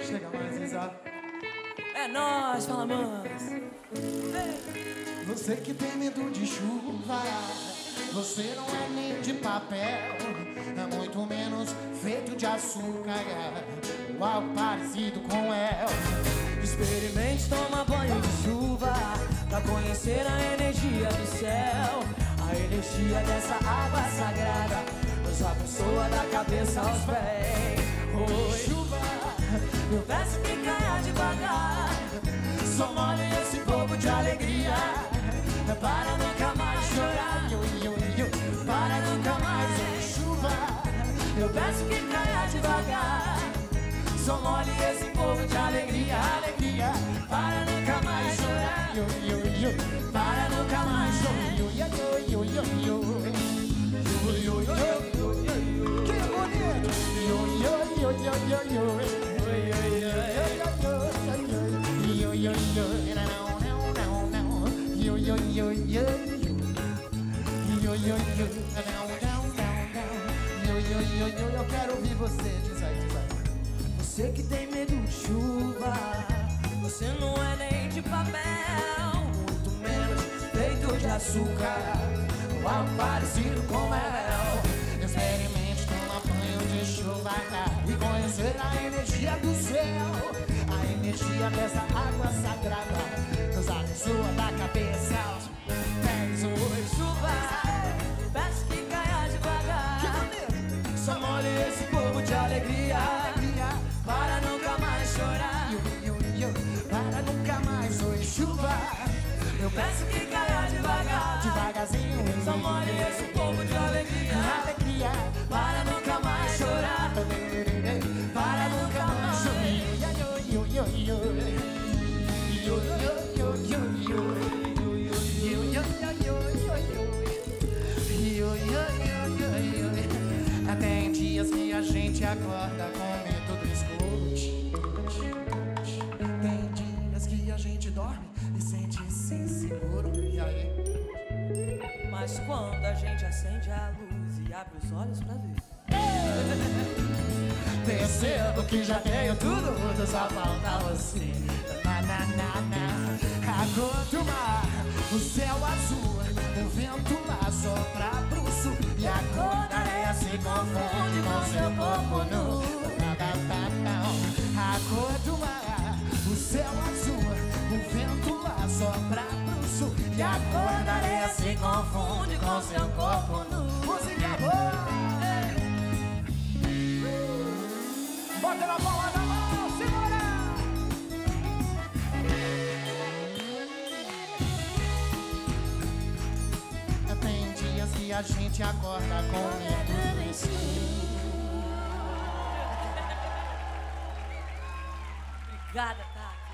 Chega mais, Isa. É nóis, fala mans. Você que tem medo de chuva, você não é nem de papel, é muito menos feito de açúcar, é algo parecido com el. Experimente tomar banho de chuva Pra conhecer a energia do céu A energia dessa água sagrada Nos abençoa da cabeça aos pés. Oi, chuva Eu peço que caia devagar. Só molhe esse povo de alegria. Para nunca mais chorar. Para nunca mais Oi, chuva. Eu peço que caia devagar. Só molhe esse povo de alegria Eu quero ouvir você. Diz. Você que tem medo de chuva Você não é nem de papel Muito menos feito de açúcar Ou algo a energia do céu. A energia dessa água sagrada Nos abençoa da cabeça. Aos pés Oi, chuva Peço que caia devagar. Só molhe esse povo de alegria. Para nunca mais chorar. Para nunca mais oi chuva. Eu peço que caia devagar. Devagarzinho. Só molhe esse povo de gente acorda com medo do escuro Tem dias que a gente dorme e sente-se inseguro E aí? Mas quando a gente acende a luz e abre os olhos pra ver Percebo que já tenho tudo, só falta você. Na, na, na, na. A cor do mar, o céu azul, o vento lá sopra pro sul. E a seu corpo nu. A cor do mar, o céu azul, o vento lá sopra pro sul. E a cor da areia se confunde com seu corpo nu. Música boa! Bota na palma da mão, segura! Tem dias que a gente acorda com medo do escuro. Obrigada, tá?